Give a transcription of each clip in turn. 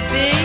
baby.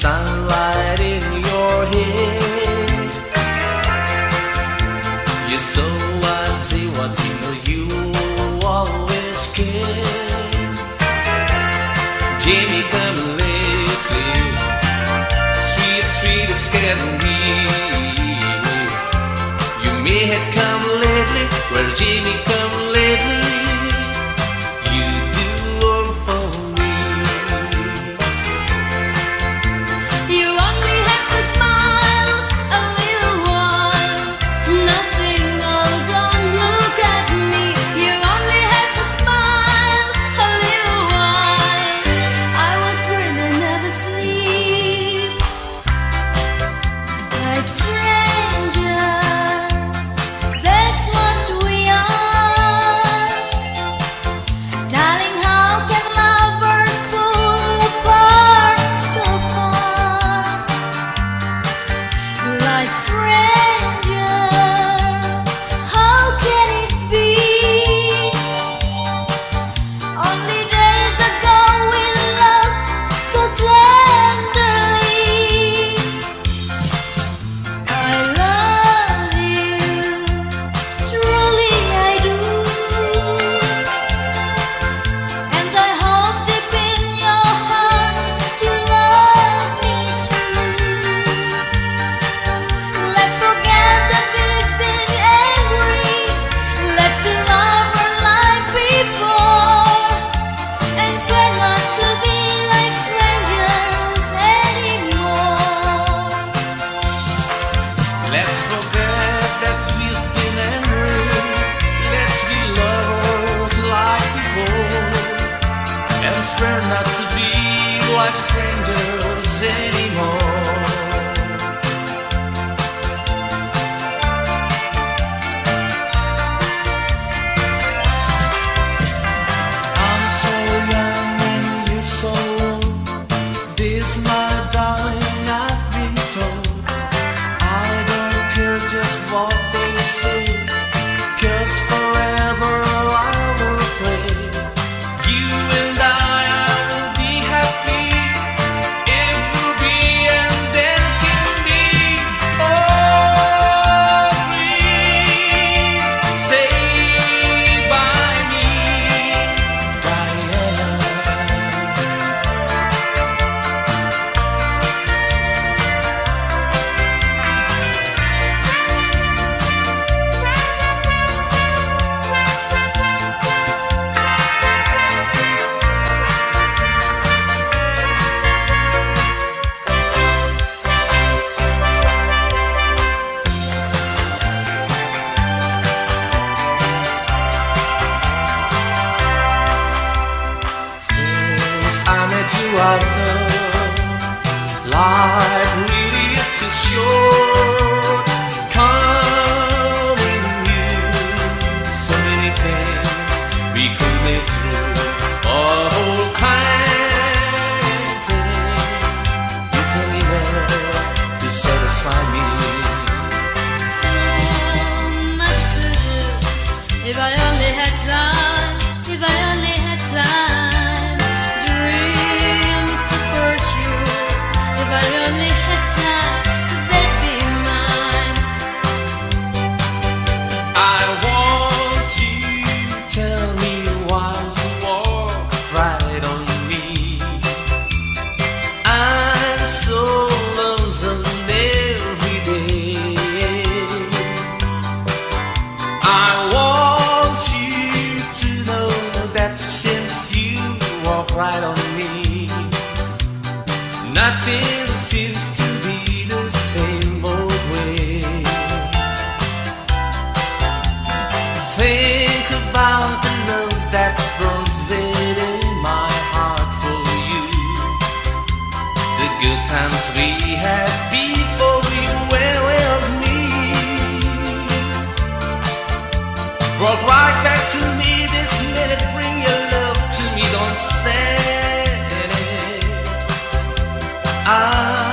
散落 just walked I brought right back to me this minute. Bring your love to me, don't send it. I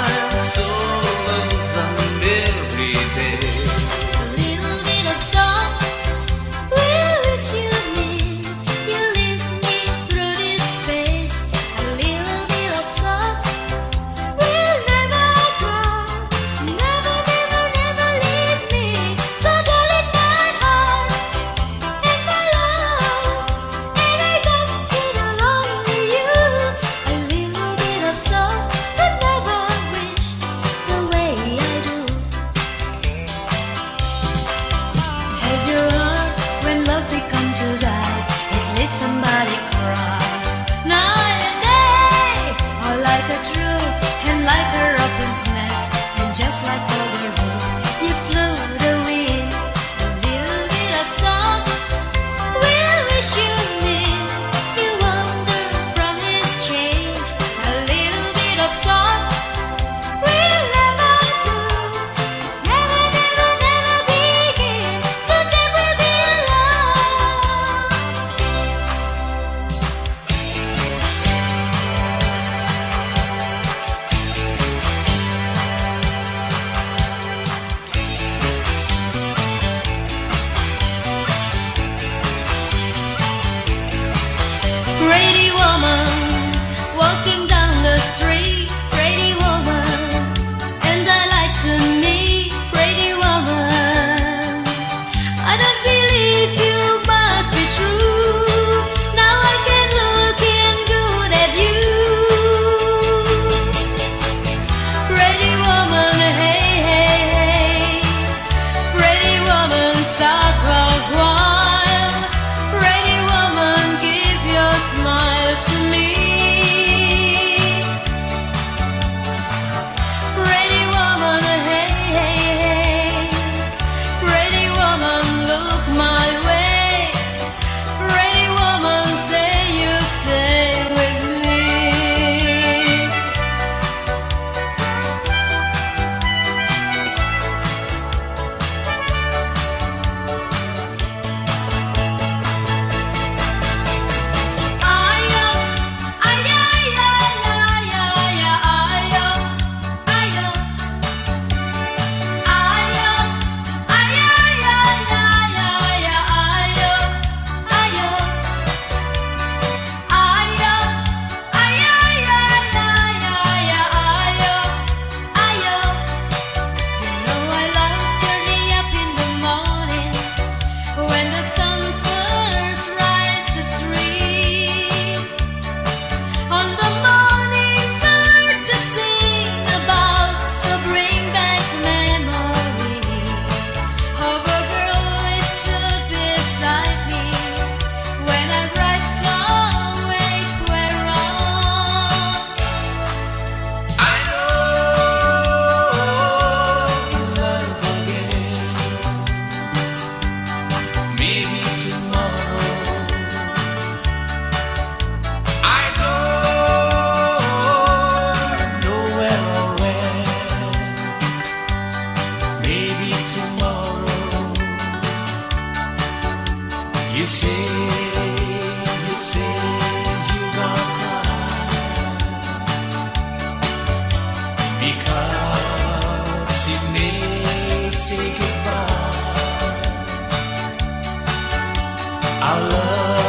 our love.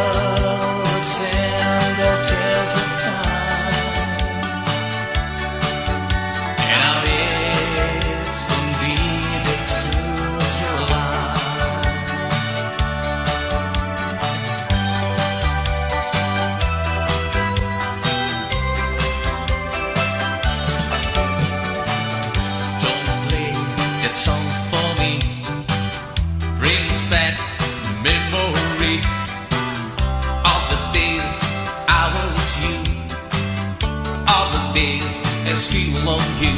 always as fuel on you.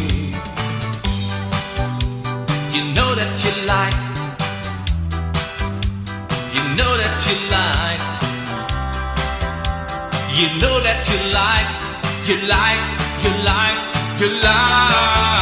You know that you lie. You know that you lie. You know that you lie. You lie. You lie. You lie.